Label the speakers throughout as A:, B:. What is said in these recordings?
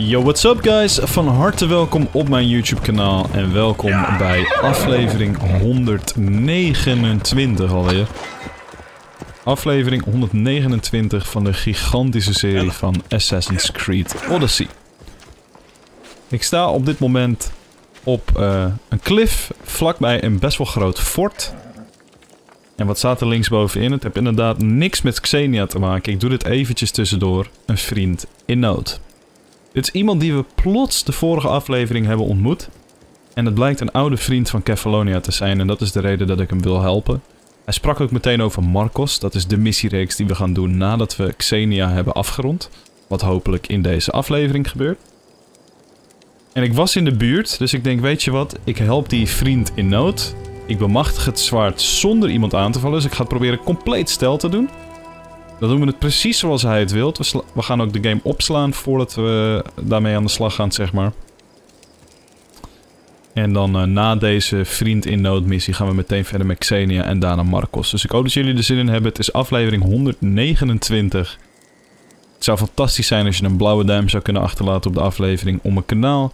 A: Yo, what's up guys? Van harte welkom op mijn YouTube kanaal en welkom bij aflevering 129 alweer. Aflevering 129 van de gigantische serie van Assassin's Creed Odyssey. Ik sta op dit moment op uh, een cliff vlakbij een best wel groot fort. En wat staat er linksbovenin? Het heeft inderdaad niks met Xenia te maken. Ik doe dit eventjes tussendoor. Een vriend in nood. Dit is iemand die we plots de vorige aflevering hebben ontmoet. En het blijkt een oude vriend van Kefalonia te zijn en dat is de reden dat ik hem wil helpen. Hij sprak ook meteen over Marcos, dat is de missiereeks die we gaan doen nadat we Xenia hebben afgerond. Wat hopelijk in deze aflevering gebeurt. En ik was in de buurt, dus ik denk, weet je wat, ik help die vriend in nood. Ik bemachtig het zwaard zonder iemand aan te vallen, dus ik ga het proberen compleet stel te doen. Dan doen we het precies zoals hij het wilt. We, gaan ook de game opslaan voordat we daarmee aan de slag gaan, zeg maar. En dan uh, na deze vriend in noodmissie gaan we meteen verder met Xenia en daarna Marcos. Dus ik hoop dat jullie er zin in hebben. Het is aflevering 129. Het zou fantastisch zijn als je een blauwe duim zou kunnen achterlaten op de aflevering om mijn kanaal,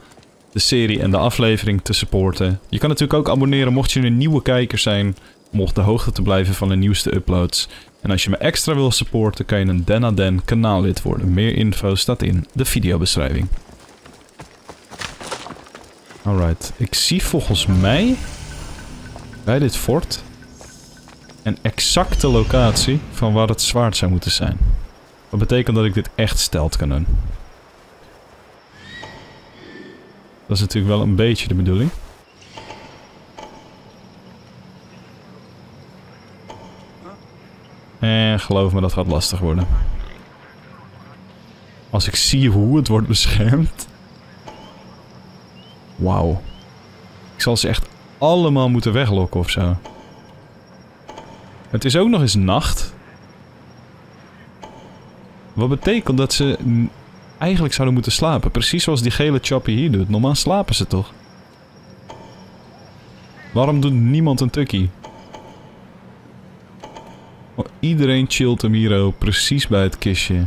A: de serie en de aflevering te supporten. Je kan natuurlijk ook abonneren mocht je een nieuwe kijker zijn, om op de hoogte te blijven van de nieuwste uploads. En als je me extra wil supporten, kan je een Den Den kanaallid worden. Meer info staat in de videobeschrijving. Alright, ik zie volgens mij bij dit fort een exacte locatie van waar het zwaard zou moeten zijn. Dat betekent dat ik dit echt stelt kan doen. Dat is natuurlijk wel een beetje de bedoeling. En geloof me, dat gaat lastig worden. Als ik zie hoe het wordt beschermd. Wauw. Ik zal ze echt allemaal moeten weglokken of zo. Het is ook nog eens nacht. Wat betekent dat ze eigenlijk zouden moeten slapen. Precies zoals die gele choppy hier doet. Normaal slapen ze toch? Waarom doet niemand een tukkie? Iedereen chillt hem hier ook precies bij het kistje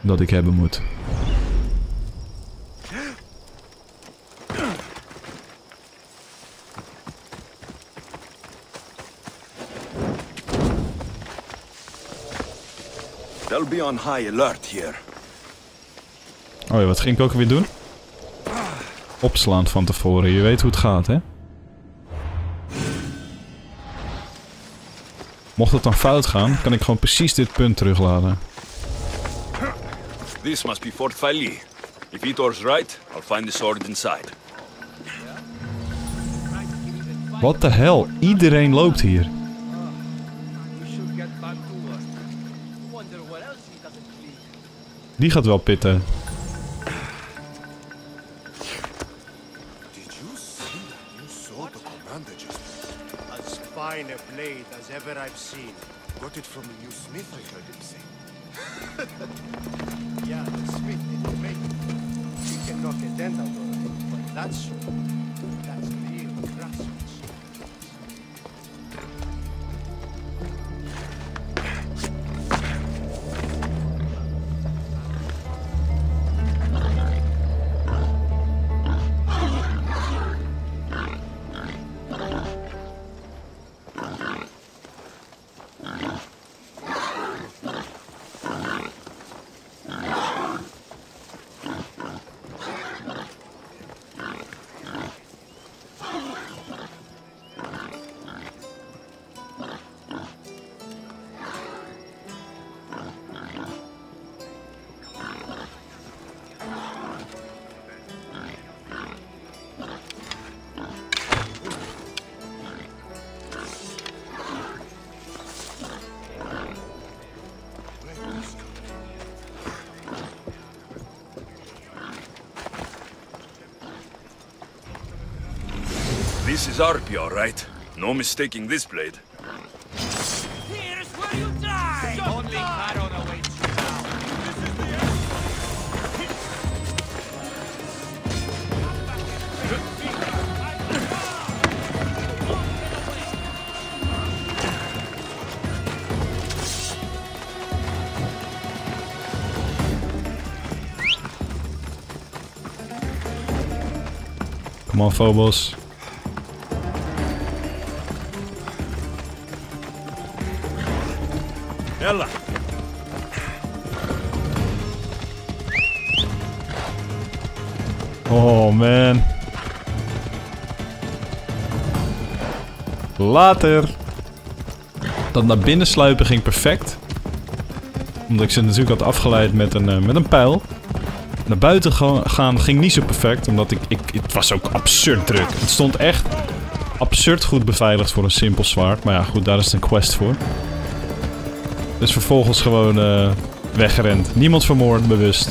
A: dat ik hebben moet.
B: They'll be on high alert here.
A: Oh ja, wat ging ik ook weer doen? Opslaan van tevoren. Je weet hoe het gaat, hè? Mocht het dan fout gaan, kan ik gewoon precies dit punt terugladen.
B: This must be Fort Fali. If Vitor's right, I'll find the sword inside.
A: Wat de hel? Iedereen loopt hier. Die gaat wel pitten.
C: It from new smith,
B: This is Arpia, right? No mistaking this blade.
D: Here's where you die! Only Charon awaits you now.
A: Come on, Phobos. Oh man. Later. Dat naar binnen sluipen ging perfect. Omdat ik ze natuurlijk had afgeleid met een, eh, met een pijl. Naar buiten ga- gaan ging niet zo perfect. Omdat ik, ik... Het was ook absurd druk. Het stond echt absurd goed beveiligd voor een simpel zwaard. Maar ja, goed, daar is het een quest voor. Dus vervolgens gewoon eh, weggerend. Niemand vermoord, bewust.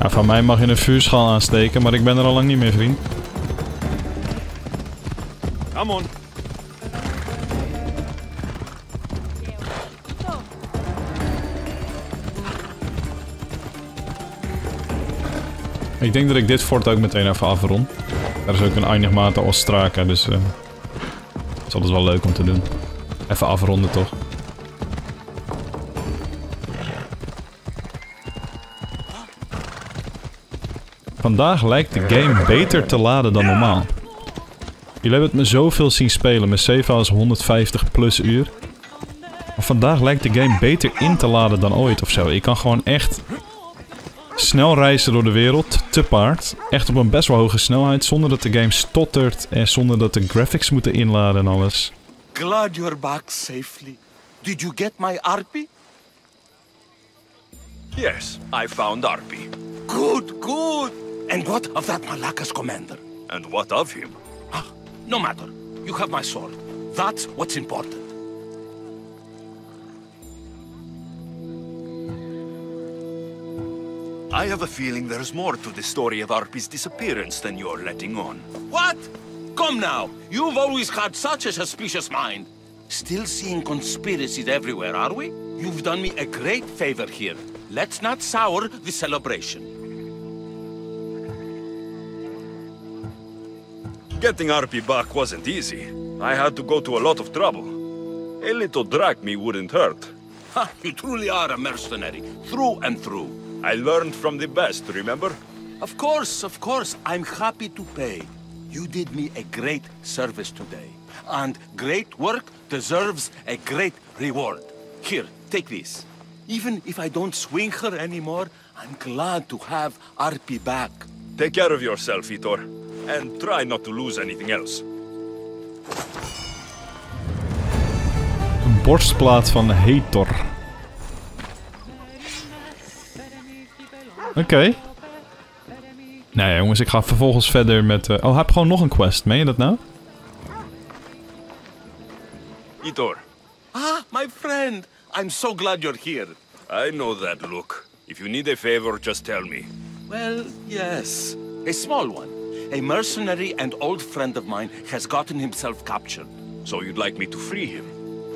A: Ja, van mij mag je een vuurschaal aansteken, maar ik ben er al lang niet meer, vriend.
B: come on.
A: Ik denk dat ik dit fort ook meteen even afrond. Er is ook een Einigmata Ostraka, dus... eh het is altijd wel leuk om te doen. Even afronden, toch? Vandaag lijkt de game beter te laden dan normaal. Jullie hebben het me zoveel zien spelen. Mijn save is 150 plus uur. Maar vandaag lijkt de game beter in te laden dan ooit of zo. Ik kan gewoon echt snel reizen door de wereld, te paard. Echt op een best wel hoge snelheid, zonder dat de game stottert en zonder dat de graphics moeten inladen en alles.
C: Glad you're back safely. Did you get my RP?
B: Yes, I found Arpi.
C: Good, good. And what of that Malacca's commander?
B: And what of him?
C: Ah, no matter. You have my sword. That's what's important.
B: I have a feeling there's more to the story of Arpi's disappearance than you're letting on.
C: What? Come now. You've always had such a suspicious mind. Still seeing conspiracies everywhere, are we? You've done me a great favor here. Let's not sour the celebration.
B: Getting Arpi back wasn't easy. I had to go to a lot of trouble. A little drachme wouldn't hurt.
C: Ha, you truly are a mercenary, through and through.
B: I learned from the best, remember?
C: Of course, of course, I'm happy to pay. You did me a great service today. And great work deserves a great reward. Here, take this. Even if I don't swing her anymore, I'm glad to have Arpi back.
B: Take care of yourself, Itor. And try not to lose anything else.
A: Een borstplaat van Hator. Oké. Nou ja, jongens, ik ga vervolgens verder met... eh, Oh, hij heeft gewoon nog een quest. Meen je dat nou?
B: Itor,
C: Ah, my friend, I'm so glad you're here.
B: I know that look. If you need a favor, just tell me.
C: Well, yes. A small one. A mercenary and old friend of mine has gotten himself captured.
B: So you'd like me to free him?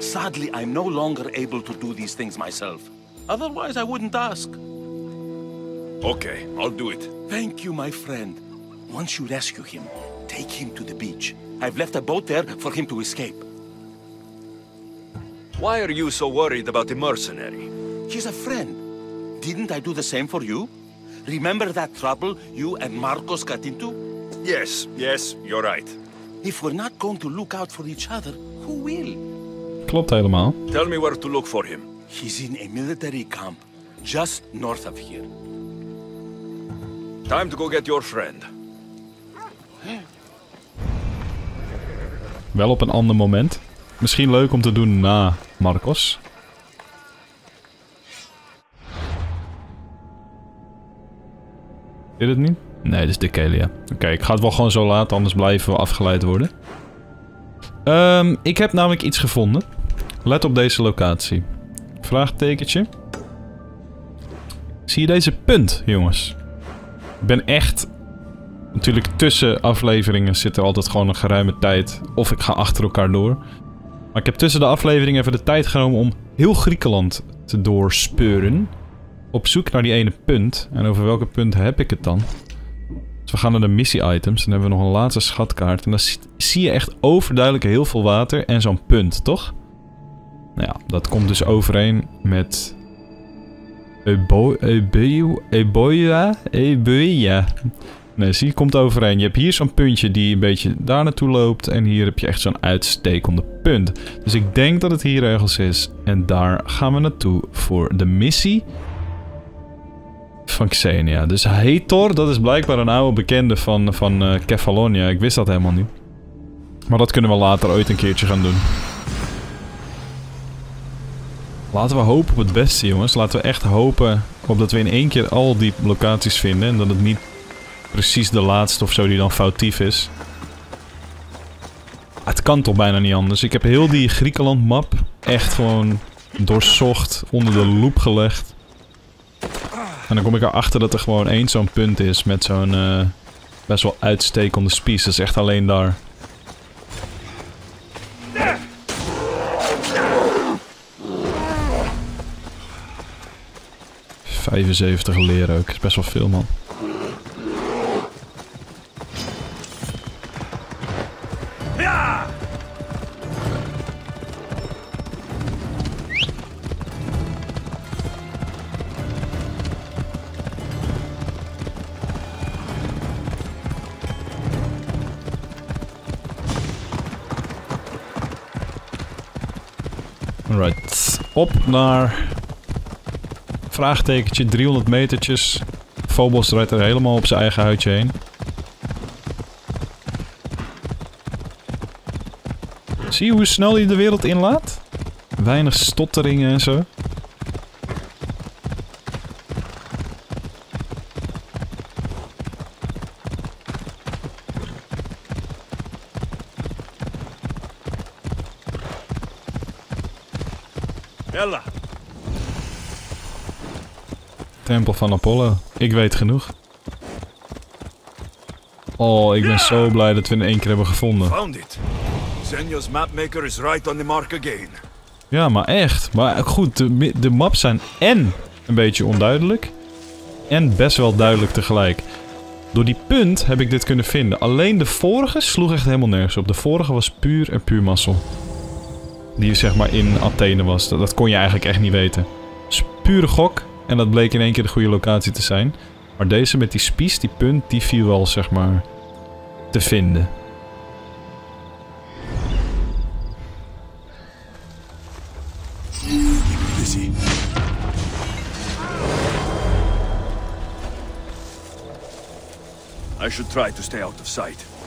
C: Sadly, I'm no longer able to do these things myself. Otherwise, I wouldn't ask.
B: Okay, I'll do it.
C: Thank you, my friend. Once you rescue him, take him to the beach. I've left a boat there for him to escape.
B: Why are you so worried about the mercenary?
C: He's a friend. Didn't I do the same for you? Remember that trouble you and Marcos got into?
B: Yes, yes, you're right.
C: If we're not going to look out for each other, who will?
A: Klopt helemaal.
B: Tell me where to look for him.
C: He's in a military camp just north of here.
B: Time to go get your friend.
A: Wel op een ander moment. Misschien leuk om te doen na Marcos. Is het niet? Nee, dit is Decalia. Oké, ik ga het wel gewoon zo laten, anders blijven we afgeleid worden. Ehm, ik heb namelijk iets gevonden. Let op deze locatie. Vraagtekentje. Zie je deze punt, jongens? Ben echt Natuurlijk tussen afleveringen zit er altijd gewoon een geruime tijd. Of ik ga achter elkaar door. Maar ik heb tussen de afleveringen even de tijd genomen om heel Griekenland te doorspeuren. Op zoek naar die ene punt. En over welke punt heb ik het dan? Dus we gaan naar de missie-items. Dan hebben we nog een laatste schatkaart. En dan zie- je echt overduidelijk heel veel water en zo'n punt, toch? Nou ja, dat komt dus overeen met Eboia, Eboia. Nee, zie, komt overeen. Je hebt hier zo'n puntje die een beetje daar naartoe loopt. En hier heb je echt zo'n uitstekende punt. Dus ik denk dat het hier ergens is. En daar gaan we naartoe voor de missie van Xenia. Dus Hathor, dat is blijkbaar een oude bekende van, van eh, Kefalonia. Ik wist dat helemaal niet. Maar dat kunnen we later ooit een keertje gaan doen. Laten we hopen op het beste, jongens. Laten we echt hopen op dat we in één keer al die locaties vinden. En dat het niet precies de laatste of zo die dan foutief is. Het kan toch bijna niet anders. Ik heb heel die Griekenland map echt gewoon doorzocht, onder de loep gelegd. En dan kom ik erachter dat er gewoon één zo'n punt is met zo'n eh, best wel uitstekende spies. Dat is echt alleen daar. ...75 leer ook. is best wel veel, man. Alright. Op naar... Vraagtekentje, 300 metertjes. Phobos rijdt er helemaal op zijn eigen huidje heen. Zie je hoe snel hij de wereld inlaat? Weinig stotteringen en zo. Tempel van Apollo. Ik weet genoeg. Oh, ik ben zo blij dat we in één keer hebben gevonden.
B: found it. Zenya's mapmaker is right on the mark again.
A: Ja, maar echt. Maar goed, de, de maps zijn en een beetje onduidelijk. En best wel duidelijk tegelijk. Door die punt heb ik dit kunnen vinden. Alleen de vorige sloeg echt helemaal nergens op. De vorige was puur en puur mazzel. Die zeg maar in Athene was. Dat, dat kon je eigenlijk echt niet weten. Dus pure gok. En dat bleek in één keer de goede locatie te zijn. Maar deze met die spies, die punt, die viel wel zeg maar te vinden.
B: I should try to stay out of sight.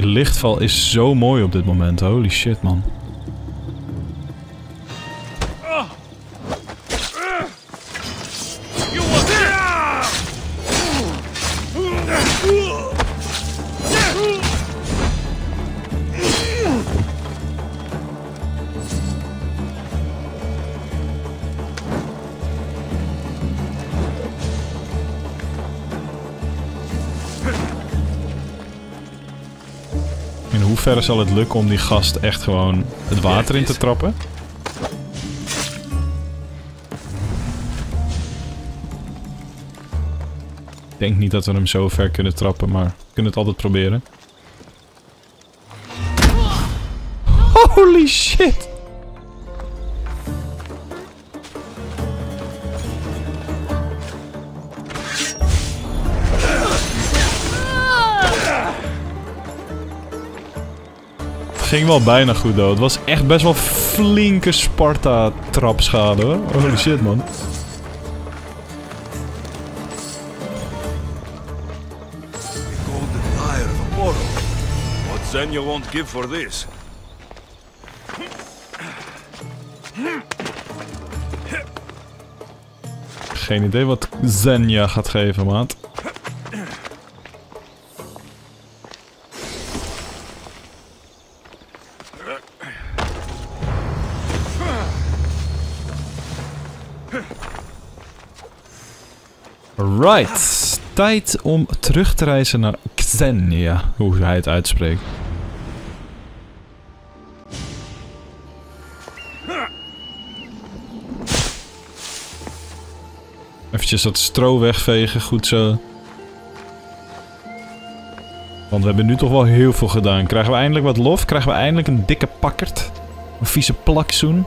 A: Die lichtval is zo mooi op dit moment. Holy shit, man. Zal het lukken om die gast echt gewoon het water in te trappen? Ik denk niet dat we hem zo ver kunnen trappen, maar we kunnen het altijd proberen. Holy shit! Ging wel bijna goed dood. Het was echt best wel flinke Sparta-trapschade hoor. Holy shit man.
B: What Zenya won't give for this.
A: Geen idee wat Zenya gaat geven, maat. Tijd om terug te reizen naar Xenia, hoe hij het uitspreekt. Eventjes dat stro wegvegen, goed zo. Want we hebben nu toch wel heel veel gedaan. Krijgen we eindelijk wat lof? Krijgen we eindelijk een dikke pakkert? Een vieze plakzoen?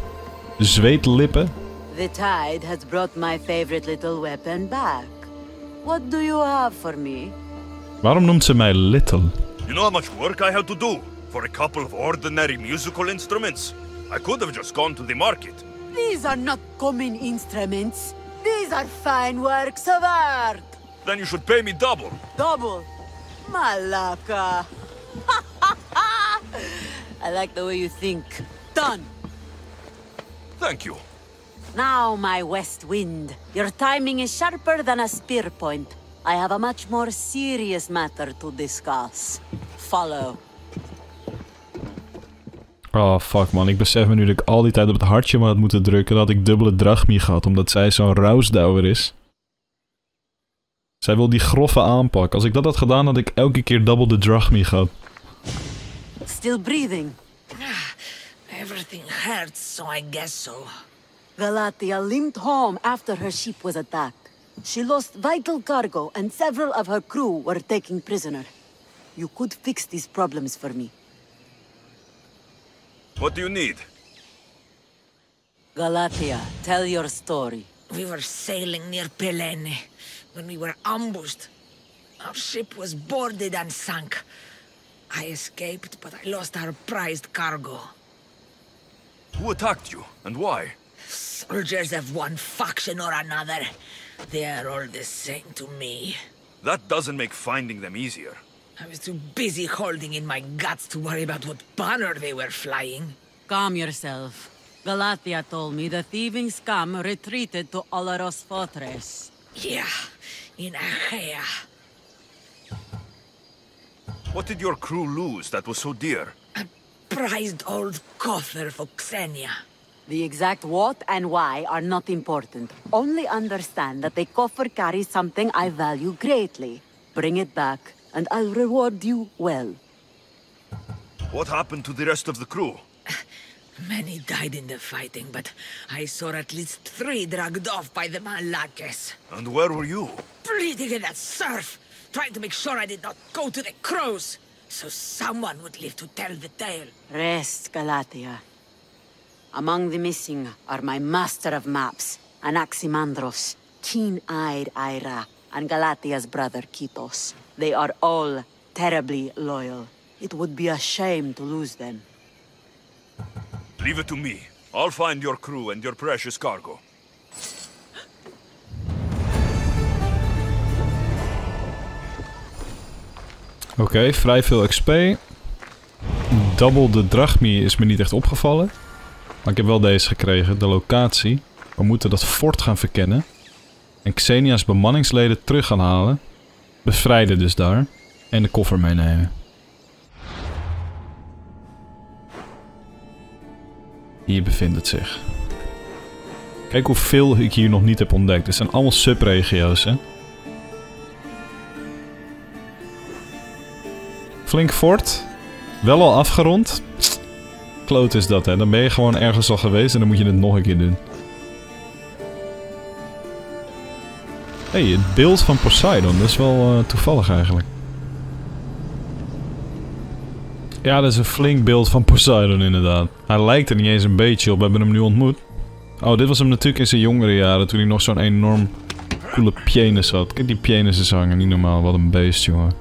A: Zweetlippen?
E: The tide has brought my favorite little weapon back. What do you have for me?
A: Waarom noemt ze mij Little?
B: You know how much work I had to do for a couple of ordinary musical instruments? I could have just gone to the market.
E: These are not common instruments. These are fine works of art.
B: Then you should pay me double.
E: Double. Malaka. I like the way you think. Done.
B: Thank you.
E: Now, my west wind. Your timing is sharper than a spear point. I have a much more serious matter to discuss. Follow.
A: Oh fuck man, ik besef me nu dat ik al die tijd op het hartje maar had moeten drukken dat ik dubbele drachmie gehad, omdat zij zo'n rousdouwer is. Zij wil die grove aanpak. Als ik dat had gedaan, had ik elke keer double de drachmie gehad.
E: Still breathing.
F: Everything hurts, so I guess so.
E: Galatia limped home after her ship was attacked. She lost vital cargo, and several of her crew were taken prisoner. You could fix these problems for me.
B: What do you need?
E: Galatia, tell your story.
F: We were sailing near Pelene when we were ambushed. Our ship was boarded and sunk. I escaped, but I lost our prized cargo.
B: Who attacked you and why?
F: Soldiers of one faction or another. They are all the same to me.
B: That doesn't make finding them easier.
F: I was too busy holding in my guts to worry about what banner they were flying.
E: Calm yourself. Galatia told me the thieving scum retreated to Olaros Fortress.
F: Yeah, in Achaea.
B: What did your crew lose that was so dear?
F: A prized old coffer for Xenia.
E: The exact what and why are not important. Only understand that the coffer carries something I value greatly. Bring it back, and I'll reward you well.
B: What happened to the rest of the crew?
F: Many died in the fighting, but I saw at least three dragged off by the Malakes.
B: And where were you?
F: Bleeding in that surf, trying to make sure I did not go to the crows, so someone would live to tell the tale.
E: Rest, Galatia. Among the missing are my master of maps, Anaximandros, keen-eyed Ira, and Galatia's brother Kitos. They are all terribly loyal. It would be a shame to lose them.
B: Leave it to me. I'll find your crew and your precious cargo.
A: Oké, vrij veel XP. Double de drachmi is me niet echt opgevallen. Maar ik heb wel deze gekregen, de locatie. We moeten dat fort gaan verkennen. En Xenia's bemanningsleden terug gaan halen. Bevrijden dus daar. En de koffer meenemen. Hier bevindt het zich. Kijk hoeveel ik hier nog niet heb ontdekt. Het zijn allemaal subregio's, hè. Flink fort. Wel al afgerond. Kloot is dat, hè. Dan ben je gewoon ergens al geweest en dan moet je het nog een keer doen. Hey, het beeld van Poseidon. Dat is wel eh, toevallig eigenlijk. Ja, dat is een flink beeld van Poseidon inderdaad. Hij lijkt er niet eens een beetje op. We hebben hem nu ontmoet. Oh, dit was hem natuurlijk in zijn jongere jaren. Toen hij nog zo'n enorm coole penis had. Kijk die penises hangen. Niet normaal. Wat een beest, jongen.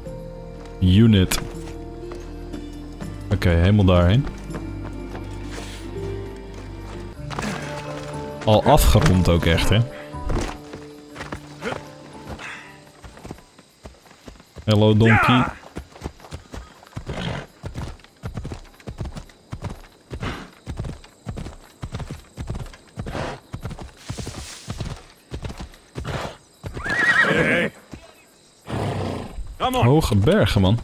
A: Unit. Oké, helemaal daarheen. Al afgerond ook echt, hè? Hello, donkey. Hoge bergen, man.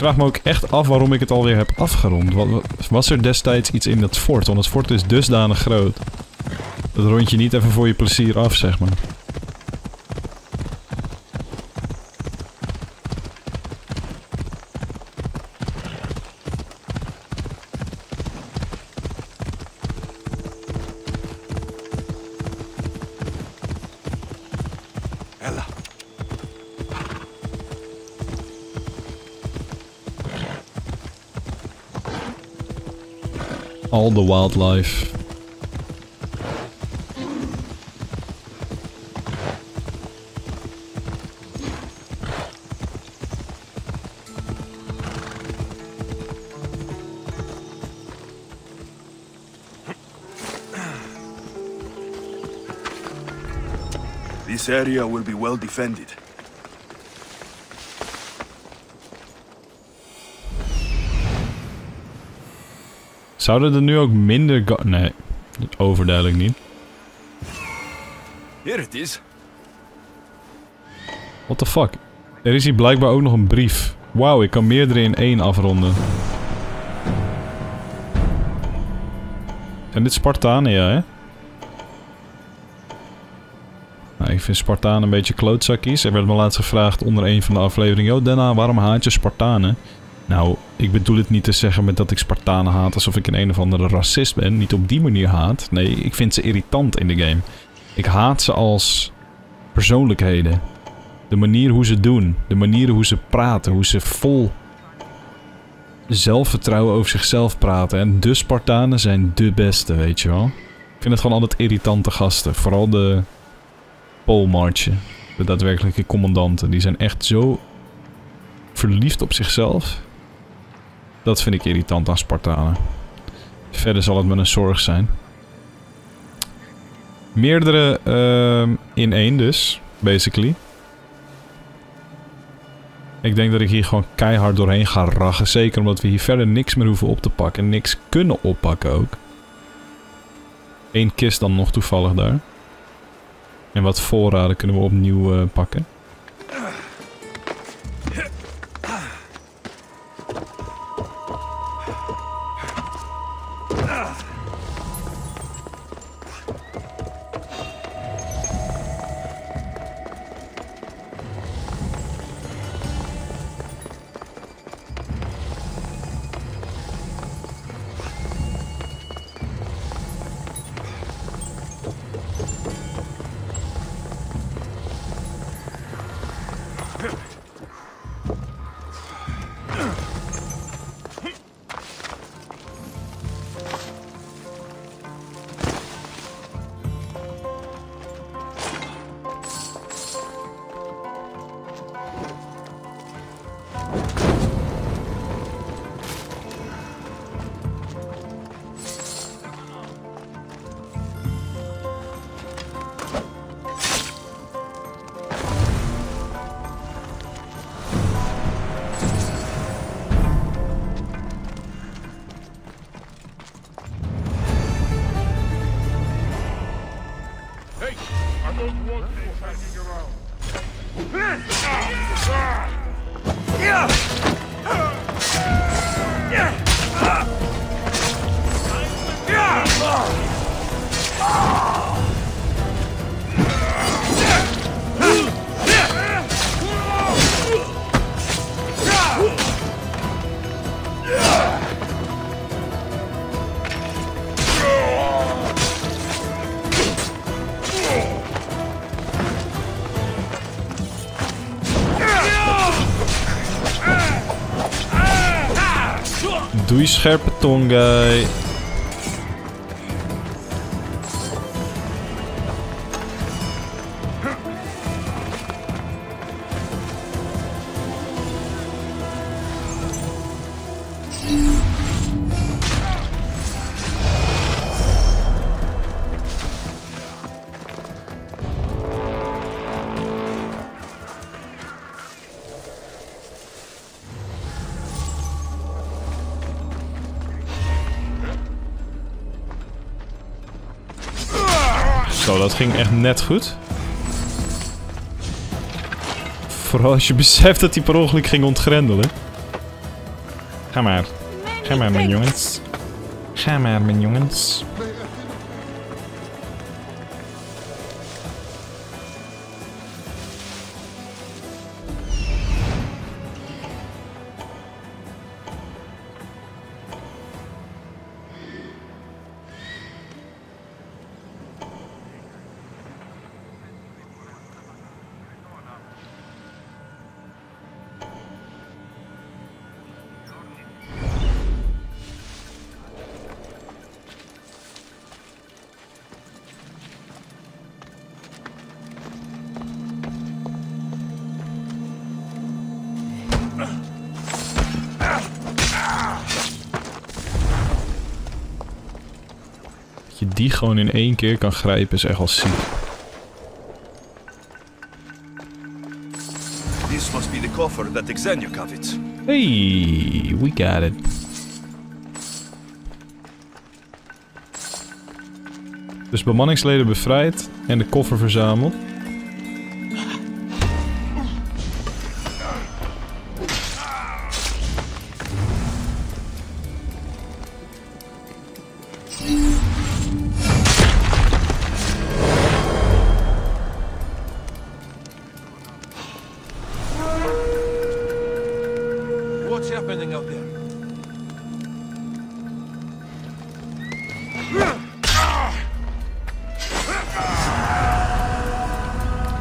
A: Vraag me ook echt af waarom ik het alweer heb afgerond. Was er destijds iets in dat fort? Want het fort is dusdanig groot. Dat rond je niet even voor je plezier af, zeg maar. All the wildlife.
B: This area will be well defended.
A: Zouden er nu ook minder... Nee, overduidelijk niet.
B: Here it is.
A: What the fuck? Er is hier blijkbaar ook nog een brief. Wauw, ik kan meerdere in één afronden. Zijn dit Spartanen, ja, hè? Nou, ik vind Spartanen een beetje klootzakjes. Er werd me laatst gevraagd onder een van de afleveringen... Oh, Denna, waarom haat je Spartanen? Nou, ik bedoel het niet te zeggen met dat ik Spartanen haat... alsof ik een een of andere racist ben. Niet op die manier haat. Nee, ik vind ze irritant in de game. Ik haat ze als persoonlijkheden. De manier hoe ze doen. De manier hoe ze praten. Hoe ze vol zelfvertrouwen over zichzelf praten. En de Spartanen zijn de beste, weet je wel. Ik vind het gewoon altijd irritante gasten. Vooral de Polemarchen. De daadwerkelijke commandanten. Die zijn echt zo verliefd op zichzelf. Dat vind ik irritant aan Spartanen. Verder zal het me een zorg zijn. Meerdere ehm, in één dus, basically. Ik denk dat ik hier gewoon keihard doorheen ga rachen. Zeker omdat we hier verder niks meer hoeven op te pakken. Niks kunnen oppakken ook. Eén kist dan nog toevallig daar. En wat voorraden kunnen we opnieuw eh, pakken. Doei scherpe tong, guy. Ging echt net goed. Vooral als je beseft dat hij per ongeluk ging ontgrendelen. Ga maar. Ga maar, mijn jongens. Ga maar, mijn jongens. Die gewoon in één keer kan grijpen is echt wel ziek.
B: This must be the coffer that.
A: Hey, we got it. Dus bemanningsleden bevrijd en de koffer verzameld.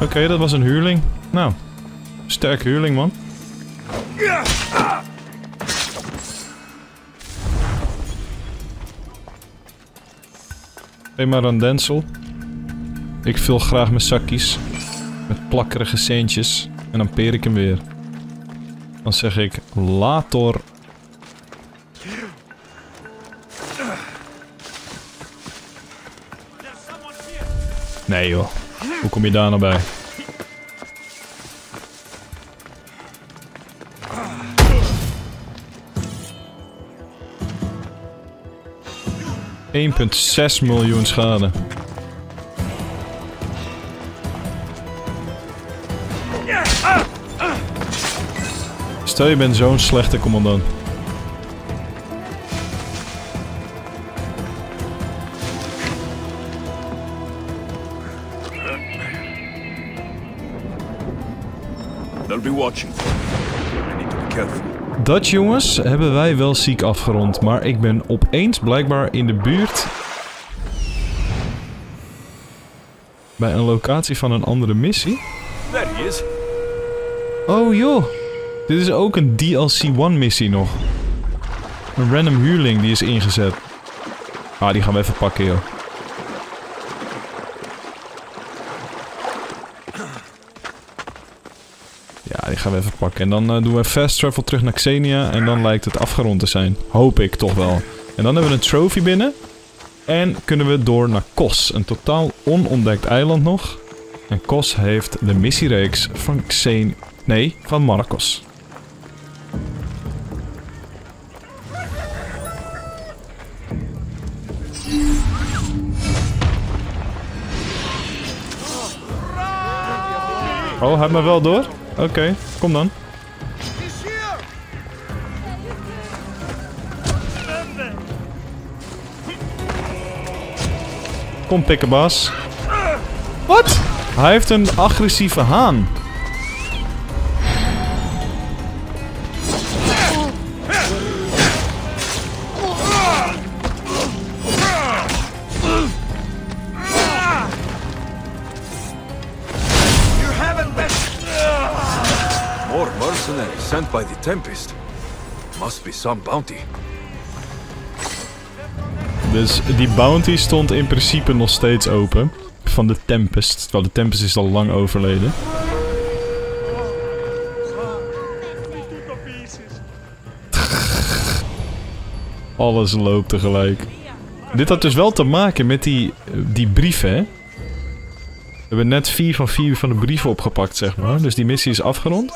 A: Oké, dat was een huurling. Nou, sterk huurling, man. Hey maar een Denzel. Ik vul graag mijn zakjes met plakkerige centjes en dan peer ik hem weer. Dan zeg ik later. Nee joh, hoe kom je daar nou bij? ...1,6 miljoen schade. Stel je bent zo'n slechte commandant. Dat jongens, hebben wij wel ziek afgerond. Maar ik ben opeens blijkbaar in de buurt... Bij een locatie van een andere missie.
B: There he is.
A: Oh joh, dit is ook een DLC 1 missie nog. Een random huurling die is ingezet. Ah, die gaan we even pakken joh. Die gaan we even pakken. En dan eh, doen we fast travel terug naar Xenia. En dan lijkt het afgerond te zijn. Hoop ik toch wel. En dan hebben we een trophy binnen. En kunnen we door naar Kos. Een totaal onontdekt eiland nog. En Kos heeft de missiereeks van Xen... Nee, van Marcos. Oh, hij me wel door? Oké, kom dan. Kom pikken, Bas. Wat? Hij heeft een agressieve haan.
B: By the Tempest. Must be some bounty.
A: Dus die bounty stond in principe nog steeds open. Van de Tempest. Terwijl de Tempest is al lang overleden. Alles loopt tegelijk. Dit had dus wel te maken met die, die brieven, hè? We hebben net vier van vier van de brieven opgepakt, zeg maar. Dus die missie is afgerond.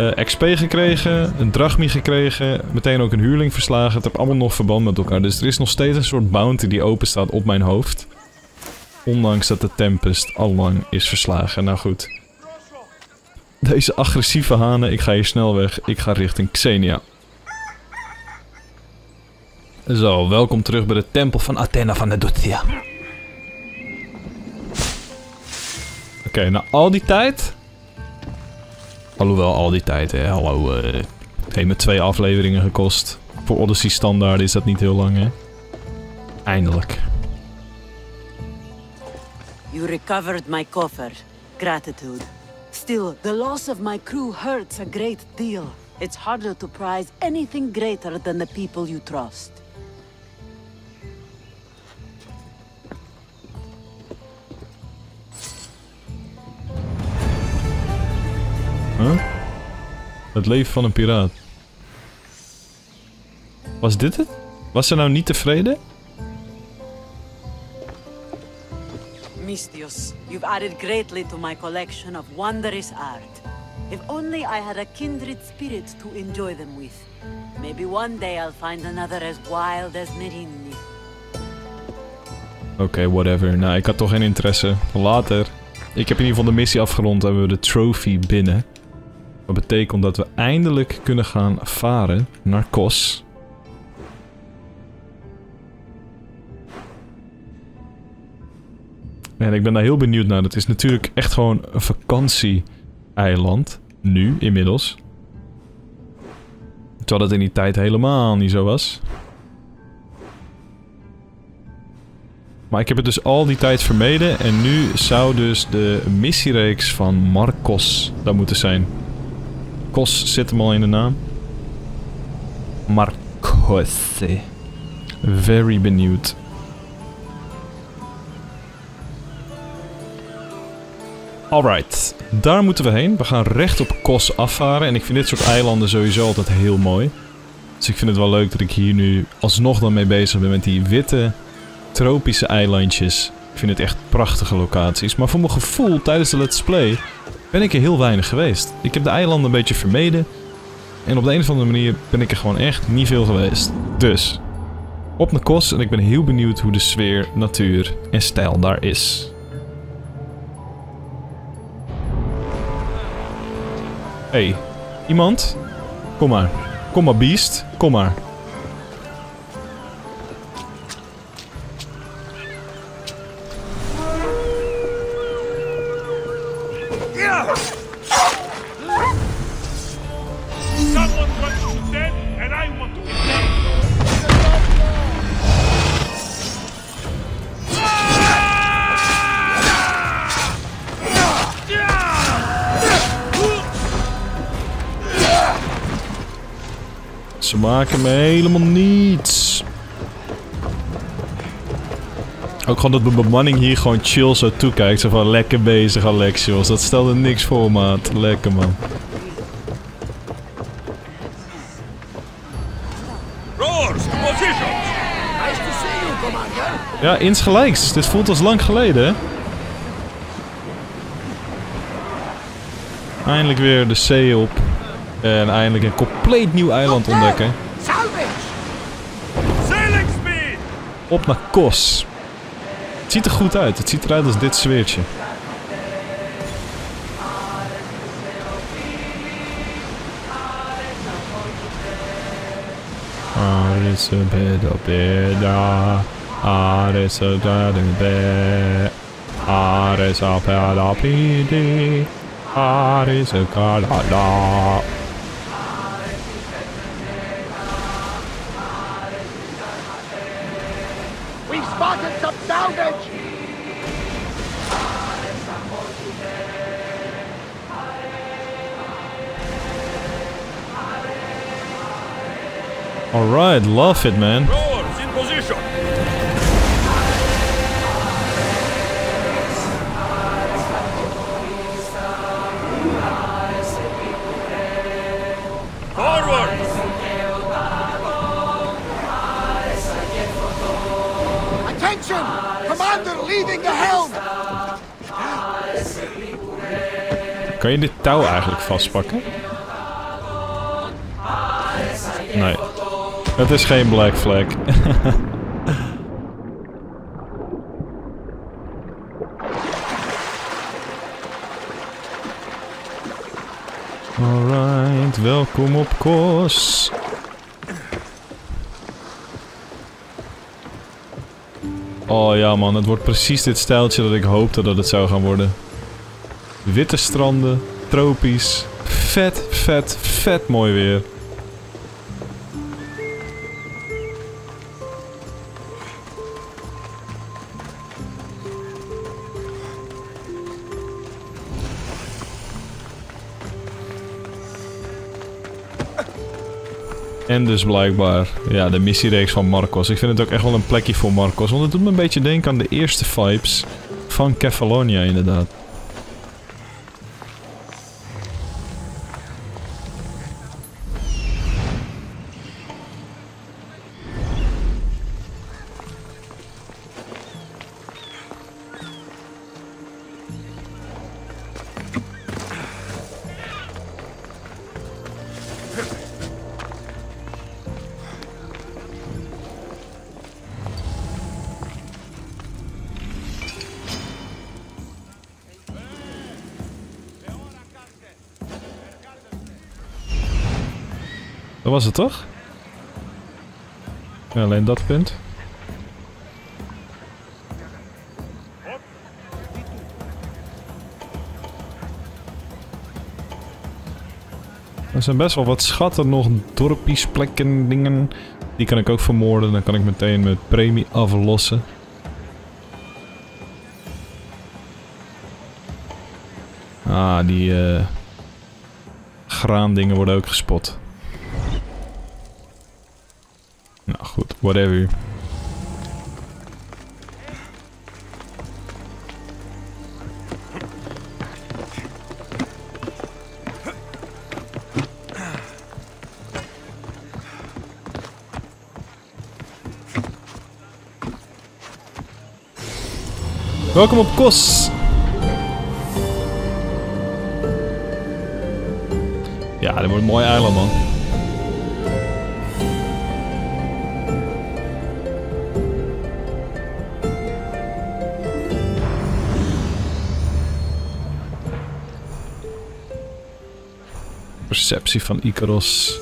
A: Eh, XP gekregen, een drachmi gekregen, meteen ook een huurling verslagen. Het heeft allemaal nog verband met elkaar. Dus er is nog steeds een soort bounty die open staat op mijn hoofd. Ondanks dat de Tempest al lang is verslagen. Nou goed. Deze agressieve hanen, ik ga hier snel weg. Ik ga richting Xenia. Zo, welkom terug bij de tempel van Athena van Nedutia. Oké, na al die tijd Alhoewel, al die tijd, hè. Hallo, het heeft me twee afleveringen gekost. Voor Odyssey standaard is dat niet heel lang, hè. Eindelijk.
E: You recovered my coffer. Gratitude. Still, the loss of my crew hurts a great deal. It's harder to prize anything greater than the people you trust.
A: Huh? Het leven van een piraat. Was dit het? Was ze nou niet tevreden?
E: Mistios. You've added greatly to my collection of wondrous art. If only I had a kindred spirit to enjoy them with. Maybe one day I'll find another as wild as Merini.
A: Oké, whatever. Nou, ik had toch geen interesse. Later. Ik heb in ieder geval de missie afgerond en we hebben de trophy binnen. Dat betekent dat we eindelijk kunnen gaan varen naar Kos. En ik ben daar heel benieuwd naar. Het is natuurlijk echt gewoon een vakantieeiland. Nu, inmiddels. Terwijl dat in die tijd helemaal niet zo was. Maar ik heb het dus al die tijd vermeden. En nu zou dus de missiereeks van Marcos daar moeten zijn. Kos zit hem al in de naam. Marcos. Very benieuwd. Alright, daar moeten we heen. We gaan recht op Kos afvaren. En ik vind dit soort eilanden sowieso altijd heel mooi. Dus ik vind het wel leuk dat ik hier nu alsnog dan mee bezig ben met die witte tropische eilandjes. Ik vind het echt prachtige locaties. Maar voor mijn gevoel tijdens de Let's Play ben ik er heel weinig geweest. Ik heb de eilanden een beetje vermeden. En op de een of andere manier ben ik er gewoon echt niet veel geweest. Dus, op naar Kos en ik ben heel benieuwd hoe de sfeer, natuur en stijl daar is. Hey, iemand? Kom maar. Kom maar, beest. Kom maar. Maken me helemaal niets. Ook gewoon dat de bemanning hier gewoon chill zo toekijkt. Zo van lekker bezig Alexios. Dat stelde niks voor maat. Lekker man.
B: Roars, positions!
A: Ja, insgelijks. Dit voelt als lang geleden hè. Eindelijk weer de zee op. En eindelijk een compleet nieuw eiland ontdekken. Op naar Kos. Het ziet er goed uit. Het ziet eruit als dit zweertje. Aris a beda beda. Aris a beda beda. Aris a beda beda. Aris Alright, love it man.
B: Roars, in position! Forward!
G: Attention! Commander leaving the helm!
A: Kan je dit touw eigenlijk vastpakken? Nee. Het is geen black flag. Alright, welkom op Kos. Oh ja man, het wordt precies dit stijltje dat ik hoopte dat het zou gaan worden. Witte stranden, tropisch, vet, vet, vet mooi weer. En dus blijkbaar, ja, de missiereeks van Marcos. Ik vind het ook echt wel een plekje voor Marcos. Want het doet me een beetje denken aan de eerste vibes van Kefalonia inderdaad. Was het toch? Ja, alleen dat punt. Er zijn best wel wat schatten nog, dorpjes, plekken, dingen. Die kan ik ook vermoorden, dan kan ik meteen mijn premie aflossen. Ah, die eh graandingen worden ook gespot. Nou goed, whatever. Welkom op Kos. Ja, dit wordt een mooi eiland, man. Perceptie van Icaros.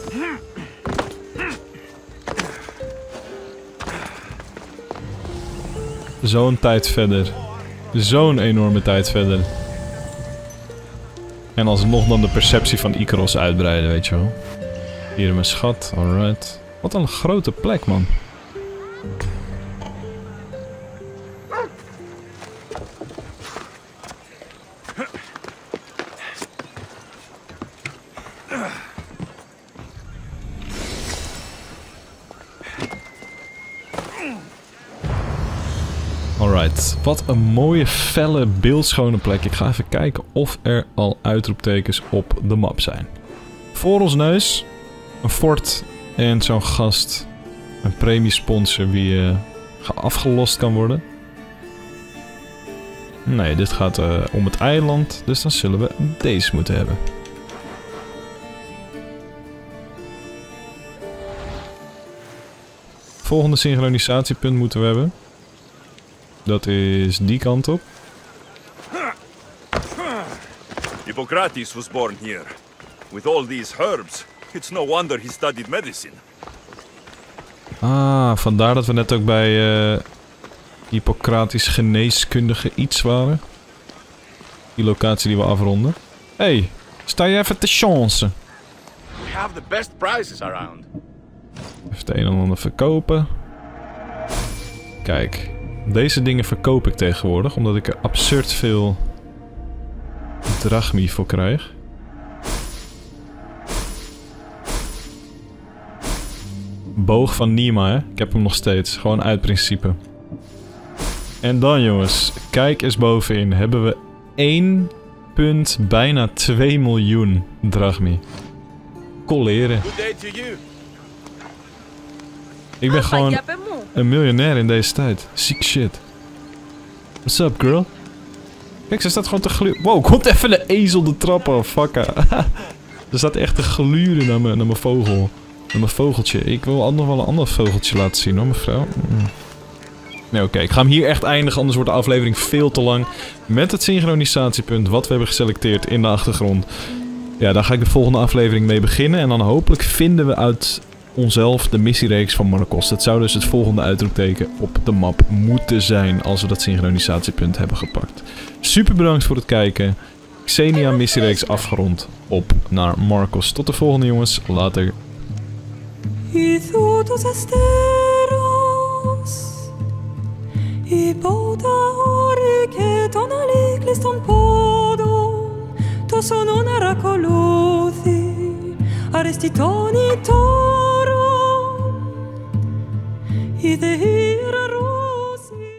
A: Zo'n tijd verder. Zo'n enorme tijd verder. En alsnog dan de perceptie van Icaros uitbreiden, weet je wel. Hier mijn schat, alright. Wat een grote plek, man. Alright, wat een mooie, felle, beeldschone plek. Ik ga even kijken of er al uitroeptekens op de map zijn. Voor ons neus, een fort en zo'n gast. Een premiesponsor eh, ge- afgelost kan worden. Nee, dit gaat eh, om het eiland, dus dan zullen we deze moeten hebben. Volgende synchronisatiepunt moeten we hebben. Dat is die kant op.
B: Hippocrates was born here. With all these herbs, it's no wonder he studied medicine.
A: Ah, vandaar dat we net ook bij eh Hippocratisch geneeskundige iets waren. Die locatie die we afronden. hey, sta je even te chance?
H: We have the best prices around.
A: Even het een en ander verkopen. Kijk, deze dingen verkoop ik tegenwoordig, omdat ik er absurd veel drachmi voor krijg. Boog van Nima, hè? Ik heb hem nog steeds. Gewoon uit principe. En dan, jongens. Kijk eens bovenin. Hebben we 1 punt bijna 2 miljoen drachmi. Colleren.
H: Good day to you.
A: Ik ben gewoon een miljonair in deze tijd. Ziek shit. What's up, girl? Kijk, ze staat gewoon te gluren. Wow, komt even de ezel de trap af. Fakka. er staat echt te gluren naar mijn, naar mijn vogel. Naar mijn vogeltje. Ik wil nog wel een ander vogeltje laten zien hoor, mevrouw. Mm. Nee, oké. Ik ga hem hier echt eindigen, anders wordt de aflevering veel te lang. Met het synchronisatiepunt wat we hebben geselecteerd in de achtergrond. Ja, daar ga ik de volgende aflevering mee beginnen. En dan hopelijk vinden we uit onszelf de missiereeks van Marcos. Dat zou dus het volgende uitroepteken op de map moeten zijn als we dat synchronisatiepunt hebben gepakt. Super bedankt voor het kijken. Xenia missiereeks afgerond. Op naar Marcos. Tot de volgende jongens. Later.
I: Ide hira ro